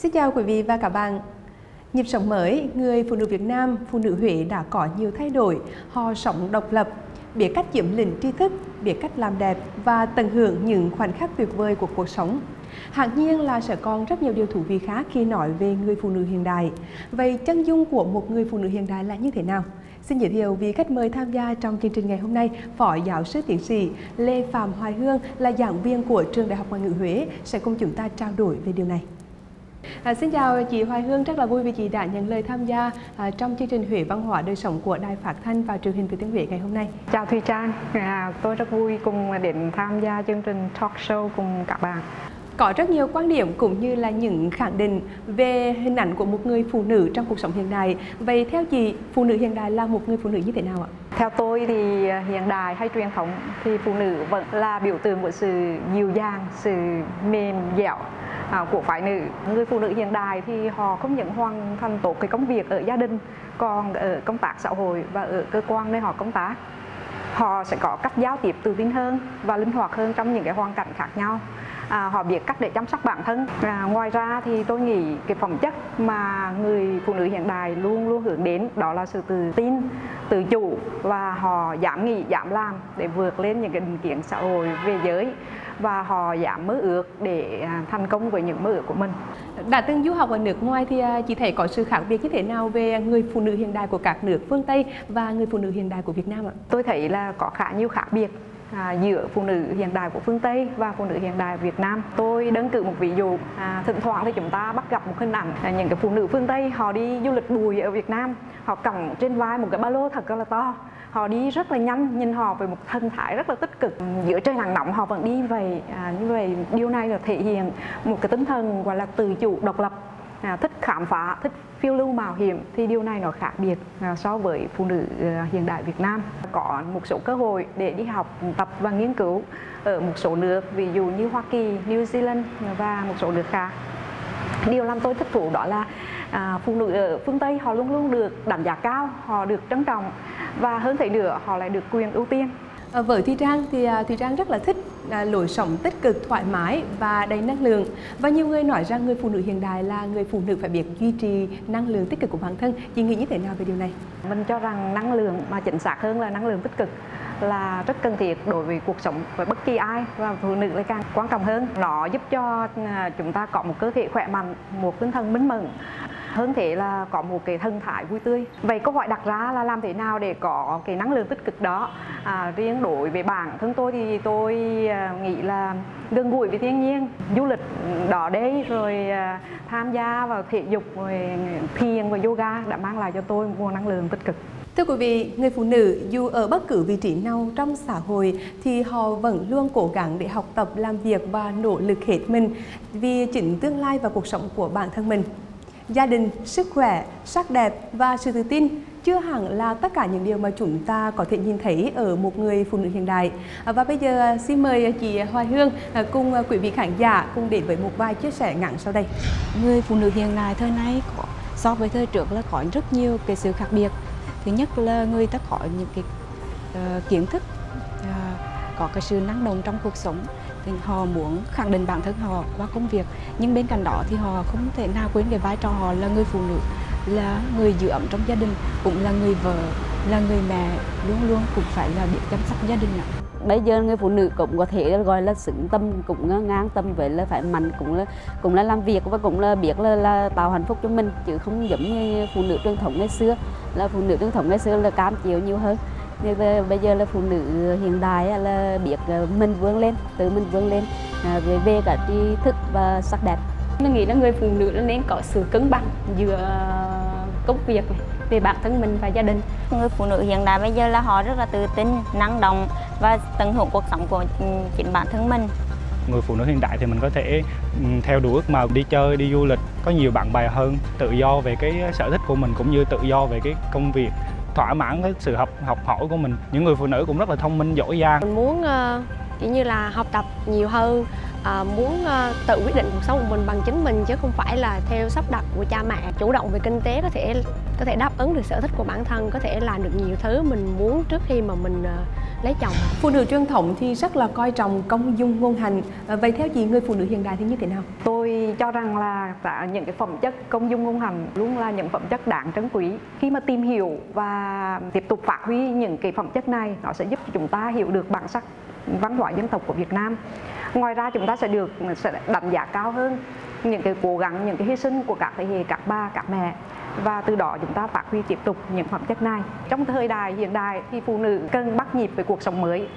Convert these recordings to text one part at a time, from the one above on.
Xin chào quý vị và các bạn. Nhịp sống mới, người phụ nữ Việt Nam, phụ nữ Huế đã có nhiều thay đổi. Họ sống độc lập, biết cách chiếm lĩnh tri thức, biết cách làm đẹp và tận hưởng những khoảnh khắc tuyệt vời của cuộc sống. Hẳn nhiên là sẽ còn rất nhiều điều thú vị khác khi nói về người phụ nữ hiện đại. Vậy chân dung của một người phụ nữ hiện đại là như thế nào? Xin giới thiệu vị khách mời tham gia trong chương trình ngày hôm nay, Phó Giáo sư tiến sĩ Lê Phạm Hoài Hương là giảng viên của Trường Đại học Ngoại ngữ Huế sẽ cùng chúng ta trao đổi về điều này. À, xin chào chị Hoài Hương, rất là vui vì chị đã nhận lời tham gia à, trong chương trình Huế văn hóa đời sống của Đài Phát thanh và truyền hình Thừa Thiên Huế ngày hôm nay. Chào Thùy Trang, à, tôi rất vui cùng đến tham gia chương trình talk show cùng các bạn. Có rất nhiều quan điểm cũng như là những khẳng định về hình ảnh của một người phụ nữ trong cuộc sống hiện đại. Vậy theo chị, phụ nữ hiện đại là một người phụ nữ như thế nào ạ? Theo tôi thì à, hiện đại hay truyền thống thì phụ nữ vẫn là biểu tượng của sự dịu dàng, sự mềm dẻo À, của phái nữ. Người phụ nữ hiện đại thì họ không những hoàn thành tốt cái công việc ở gia đình còn ở công tác xã hội và ở cơ quan nơi họ công tác. Họ sẽ có cách giao tiếp tự tin hơn và linh hoạt hơn trong những cái hoàn cảnh khác nhau. À, họ biết cách để chăm sóc bản thân. À, ngoài ra thì tôi nghĩ cái phẩm chất mà người phụ nữ hiện đại luôn luôn hướng đến đó là sự tự tin tự chủ và họ dám nghĩ dám làm để vượt lên những cái định kiến xã hội về giới và họ dám mơ ước để à, thành công với những mơ ước của mình. Đã từng du học ở nước ngoài thì à, chị thấy có sự khác biệt như thế nào về người phụ nữ hiện đại của các nước phương Tây và người phụ nữ hiện đại của Việt Nam ạ? Tôi thấy là có khá nhiều khác biệt à, giữa phụ nữ hiện đại của phương Tây và phụ nữ hiện đại Việt Nam. Tôi đơn cử một ví dụ, à, thỉnh thoảng thì chúng ta bắt gặp một hình ảnh à, những cái phụ nữ phương Tây họ đi du lịch bùi ở Việt Nam, họ cầm trên vai một cái ba lô thật là to họ đi rất là nhanh nhìn họ với một thân thái rất là tích cực. Giữa trời nắng nóng họ vẫn đi về à, như vậy. Điều này là thể hiện một cái tinh thần gọi là tự chủ độc lập à, thích khám phá thích phiêu lưu mạo hiểm. Thì điều này nó khác biệt à, so với phụ nữ à, hiện đại Việt Nam. Có một số cơ hội để đi học tập và nghiên cứu ở một số nước ví dụ như Hoa Kỳ, New Zealand và một số nước khác. Điều làm tôi thích thú đó là à, phụ nữ ở phương Tây họ luôn luôn được đánh giá cao họ được trân trọng và hơn thế nữa họ lại được quyền ưu tiên À, với Thùy Trang thì à, Thùy Trang rất là thích à, lối sống tích cực, thoải mái và đầy năng lượng. Và nhiều người nói rằng người phụ nữ hiện đại là người phụ nữ phải biết duy trì năng lượng tích cực của bản thân. Chị nghĩ như thế nào về điều này? Mình cho rằng năng lượng mà chính xác hơn là năng lượng tích cực là rất cần thiết đối với cuộc sống với bất kỳ ai và phụ nữ lại càng quan trọng hơn. Nó giúp cho à, chúng ta có một cơ thể khỏe mạnh, một tinh thần minh mẫn hơn thế là có một cái thân thái vui tươi. Vậy câu hỏi đặt ra là làm thế nào để có cái năng lượng tích cực đó? À, riêng đối với bản thân tôi thì tôi à, nghĩ là gần gũi với thiên nhiên du lịch đó đấy rồi à, tham gia vào thể dục rồi thiền và yoga đã mang lại cho tôi một nguồn năng lượng tích cực. Thưa quý vị, người phụ nữ dù ở bất cứ vị trí nào trong xã hội thì họ vẫn luôn cố gắng để học tập, làm việc và nỗ lực hết mình vì chính tương lai và cuộc sống của bản thân mình gia đình, sức khỏe, sắc đẹp và sự tự tin chưa hẳn là tất cả những điều mà chúng ta có thể nhìn thấy ở một người phụ nữ hiện đại. À, và bây giờ à, xin mời à, chị Hoài Hương cùng quý vị khán giả cùng đến với một vài chia sẻ ngắn sau đây. Người phụ nữ hiện đại thời nay có, so với thời trước là có rất nhiều cái sự khác biệt. Thứ nhất là người ta có những cái uh, kiến thức, uh, có cái sự năng động trong cuộc sống thì họ muốn khẳng định bản thân họ qua công việc. Nhưng bên cạnh đó thì họ không thể nào quên cái vai trò họ là người phụ nữ là người giữ ấm trong gia đình cũng là người vợ là người mẹ luôn luôn cũng phải là biết chăm sóc gia đình ạ. Bây giờ người phụ nữ cũng có thể gọi là xứng tâm cũng ngang tâm với là phải mạnh cũng là cũng là làm việc và cũng là biết là, là tạo hạnh phúc cho mình chứ không giống như phụ nữ truyền thống ngày xưa. Là phụ nữ truyền thống ngày xưa là cam chịu nhiều hơn nhưng bây giờ là phụ nữ hiện đại là biết ờ, mình vươn lên tự mình vươn lên à, về về cả tri thức và sắc đẹp. Mình nghĩ là người phụ nữ nên có sự cân bằng giữa công việc này, về bản thân mình và gia đình. Người phụ nữ hiện đại bây giờ là họ rất là tự tin năng động và tận hưởng cuộc sống của ừ, chính bản thân mình. Người phụ nữ hiện đại thì mình có thể ừ, theo đuổi ước mơ đi chơi đi du lịch có nhiều bạn bè hơn tự do về cái sở thích của mình cũng như tự do về cái công việc thỏa mãn cái sự học học hỏi của mình. Những người phụ nữ cũng rất là thông minh giỏi giang. Mình muốn uh, kiểu như là học tập nhiều hơn à, muốn à, tự quyết định cuộc sống của mình bằng chính mình chứ không phải là theo sắp đặt của cha mẹ chủ động về kinh tế có thể có thể đáp ứng được sở thích của bản thân có thể làm được nhiều thứ mình muốn trước khi mà mình à, lấy chồng. Phụ nữ truyền thống thì rất là coi trọng công dung ngôn hành. À, vậy theo chị người phụ nữ hiện đại thì như thế nào? Tôi cho rằng là những cái phẩm chất công dung ngôn hành luôn là những phẩm chất đáng trân quý. Khi mà tìm hiểu và tiếp tục phát huy những cái phẩm chất này nó sẽ giúp chúng ta hiểu được bản sắc văn hóa dân tộc của Việt Nam ngoài ra chúng ta sẽ được, sẽ đánh giá cao hơn những cái cố gắng, những cái hy sinh của các thế hệ, các ba các mẹ. Và từ đó chúng ta phát huy tiếp tục những phẩm chất này. Trong thời đại hiện đại thì phụ nữ cần bắt nhịp với cuộc sống mới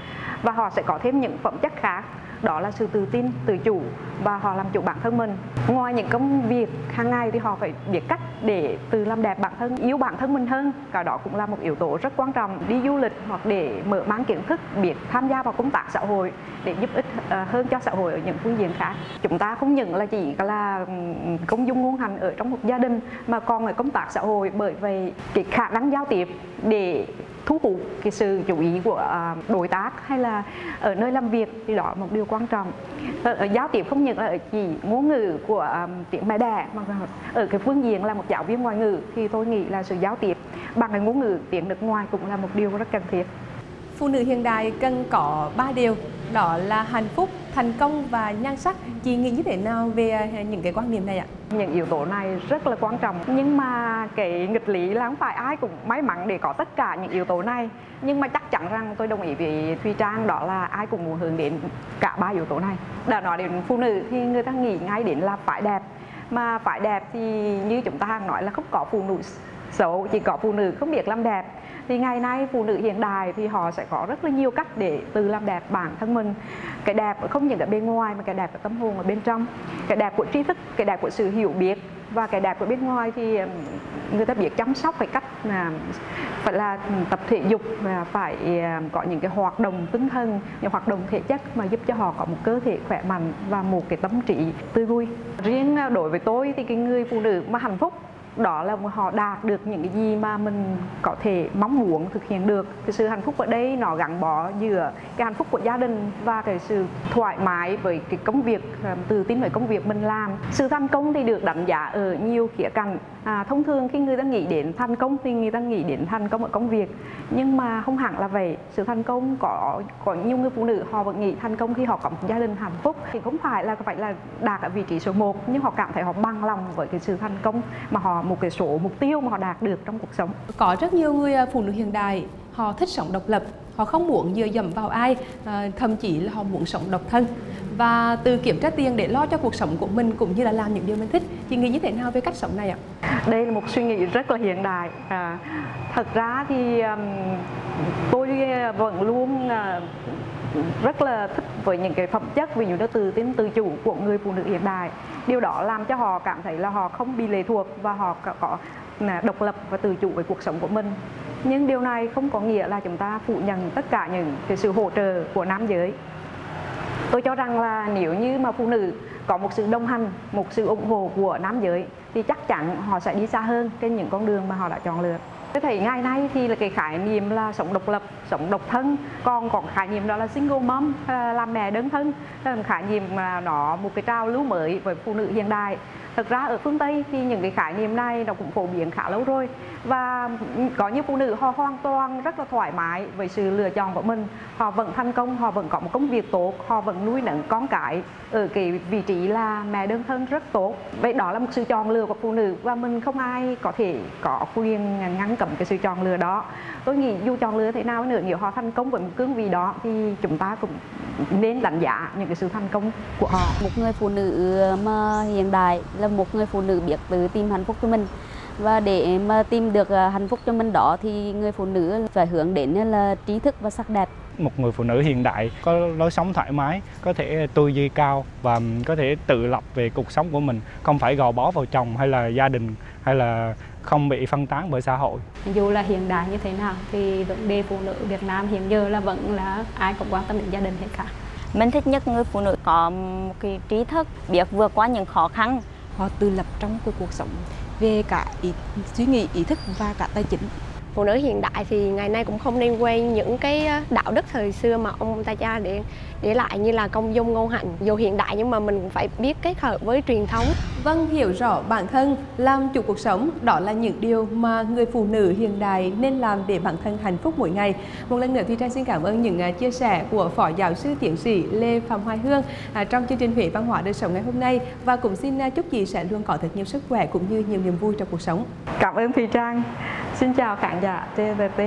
và họ sẽ có thêm những phẩm chất khác đó là sự tự tin, tự chủ và họ làm chủ bản thân mình. Ngoài những công việc hàng ngày thì họ phải biết cách để tự làm đẹp bản thân, yêu bản thân mình hơn. Cả đó cũng là một yếu tố rất quan trọng đi du lịch hoặc để mở mang kiến thức, biết tham gia vào công tác xã hội để giúp ích ờ, hơn cho xã hội ở những phương diện khác. Chúng ta không những là chỉ là công dung ngôn hành ở trong một gia đình mà còn ở công tác xã hội bởi vì cái khả năng giao tiếp để thu hút cái sự chú ý của à, đối tác hay là ở nơi làm việc thì đó là một điều quan trọng. Ờ, ở, giao tiếp không những là ở chỉ ngôn ngữ của à, tiếng mẹ đẻ mà ở cái phương diện là một giáo viên ngoại ngữ thì tôi nghĩ là sự giao tiếp bằng cái ngôn ngữ tiếng nước ngoài cũng là một điều rất cần thiết. Phụ nữ hiện đại cần có ba điều đó là hạnh phúc thành công và nhan sắc. Chị nghĩ như thế nào về à, những cái quan niệm này ạ? Những yếu tố này rất là quan trọng. Nhưng mà cái nghịch lý là không phải ai cũng may mắn để có tất cả những yếu tố này. Nhưng mà chắc chắn rằng tôi đồng ý với Thùy Trang đó là ai cũng muốn hướng đến cả ba yếu tố này. Đã nói đến phụ nữ thì người ta nghĩ ngay đến là phải đẹp. Mà phải đẹp thì như chúng ta hàng nói là không có phụ nữ xấu, chỉ có phụ nữ không biết làm đẹp thì ngày nay phụ nữ hiện đại thì họ sẽ có rất là nhiều cách để tự làm đẹp bản thân mình. Cái đẹp không những ở bên ngoài mà cái đẹp ở tâm hồn ở bên trong. Cái đẹp của tri thức, cái đẹp của sự hiểu biết. Và cái đẹp của bên ngoài thì người ta biết chăm sóc phải cách là phải là tập thể dục và phải có những cái hoạt động tinh thần, những hoạt động thể chất mà giúp cho họ có một cơ thể khỏe mạnh và một cái tâm trí tươi vui. Riêng à, đối với tôi thì cái người phụ nữ mà hạnh phúc đó là họ đạt được những cái gì mà mình có thể mong muốn thực hiện được. Cái sự hạnh phúc ở đây nó gắn bó giữa cái hạnh phúc của gia đình và cái sự thoải mái với cái công việc tự tin với công việc mình làm. Sự thành công thì được đánh giá ở nhiều khía cạnh. À, thông thường khi người ta nghĩ đến thành công thì người ta nghĩ đến thành công ở công việc. Nhưng mà không hẳn là vậy. Sự thành công có có nhiều người phụ nữ họ vẫn nghĩ thành công khi họ có một gia đình hạnh phúc. Thì không phải là phải là đạt ở vị trí số 1 nhưng họ cảm thấy họ bằng lòng với cái sự thành công mà họ một cái số mục tiêu mà họ đạt được trong cuộc sống. Có rất nhiều người à, phụ nữ hiện đại họ thích sống độc lập họ không muốn dựa dẫm vào ai à, thậm chí là họ muốn sống độc thân. Và từ kiểm tra tiền để lo cho cuộc sống của mình cũng như là làm những điều mình thích. Chị nghĩ như thế nào về cách sống này ạ? Đây là một suy nghĩ rất là hiện đại à, thật ra thì um, tôi vẫn luôn uh, rất là thích với những cái phẩm chất, ví dụ như từ tính tự chủ của người phụ nữ hiện đại. Điều đó làm cho họ cảm thấy là họ không bị lệ thuộc và họ có à, độc lập và tự chủ với cuộc sống của mình. Nhưng điều này không có nghĩa là chúng ta phủ nhận tất cả những cái sự hỗ trợ của nam giới. Tôi cho rằng là nếu như mà phụ nữ có một sự đồng hành, một sự ủng hộ của nam giới, thì chắc chắn họ sẽ đi xa hơn trên những con đường mà họ đã chọn lựa tôi thấy ngày nay thì là cái khái niệm là sống độc lập, sống độc thân. Còn còn khái niệm đó là single mom ờ, làm mẹ đơn thân. Là khái niệm mà nó một cái trào lưu mới với phụ nữ hiện đại thực ra ở phương tây thì những cái khái niệm này nó cũng phổ biến khá lâu rồi. Và có những phụ nữ họ hoàn toàn rất là thoải mái với sự lựa chọn của mình. Họ vẫn thành công, họ vẫn có một công việc tốt, họ vẫn nuôi nấng con cái ở cái vị trí là mẹ đơn thân rất tốt. Vậy đó là một sự chọn lựa của phụ nữ và mình không ai có thể có quyền ngăn cấm cái sự chọn lựa đó tôi nghĩ dù chọn lựa thế nào nữa, nếu họ thành công với một cương vị đó thì chúng ta cũng nên đánh giá những cái sự thành công của họ. Một người phụ nữ ờ, mà hiện đại là một người phụ nữ biết tự tìm hạnh phúc cho mình. Và để mà tìm được ờ, hạnh phúc cho mình đó thì người phụ nữ phải hướng đến ờ, là trí thức và sắc đẹp một người phụ nữ hiện đại có lối sống thoải mái có thể tư duy cao và có thể tự lập về cuộc sống của mình không phải gò bó vào chồng hay là gia đình hay là không bị phân tán bởi xã hội. Dù là hiện đại như thế nào thì vấn đề phụ nữ Việt Nam hiện giờ là vẫn là ai cũng quan tâm đến gia đình hết cả. Mình thích nhất người phụ nữ có một cái trí thức biết vượt qua những khó khăn. Họ tự lập trong cuộc sống về cả ý, suy nghĩ ý thức và cả tài chính phụ nữ hiện đại thì ngày nay cũng không nên quên những cái đạo đức thời xưa mà ông ta cha để để lại như là công dung ngôn hạnh dù hiện đại nhưng mà mình cũng phải biết kết hợp với truyền thống Vâng, hiểu rõ bản thân, làm chủ cuộc sống, đó là những điều mà người phụ nữ hiện đại nên làm để bản thân hạnh phúc mỗi ngày. Một lần nữa thì Trang xin cảm ơn những à, chia sẻ của Phó Giáo sư Tiến sĩ Lê Phạm Hoài Hương à, trong chương trình Huế Văn hóa đời sống ngày hôm nay và cũng xin à, chúc chị sẽ luôn có thật nhiều sức khỏe cũng như nhiều niềm vui trong cuộc sống. Cảm ơn Thùy Trang. Xin chào khán giả TVP.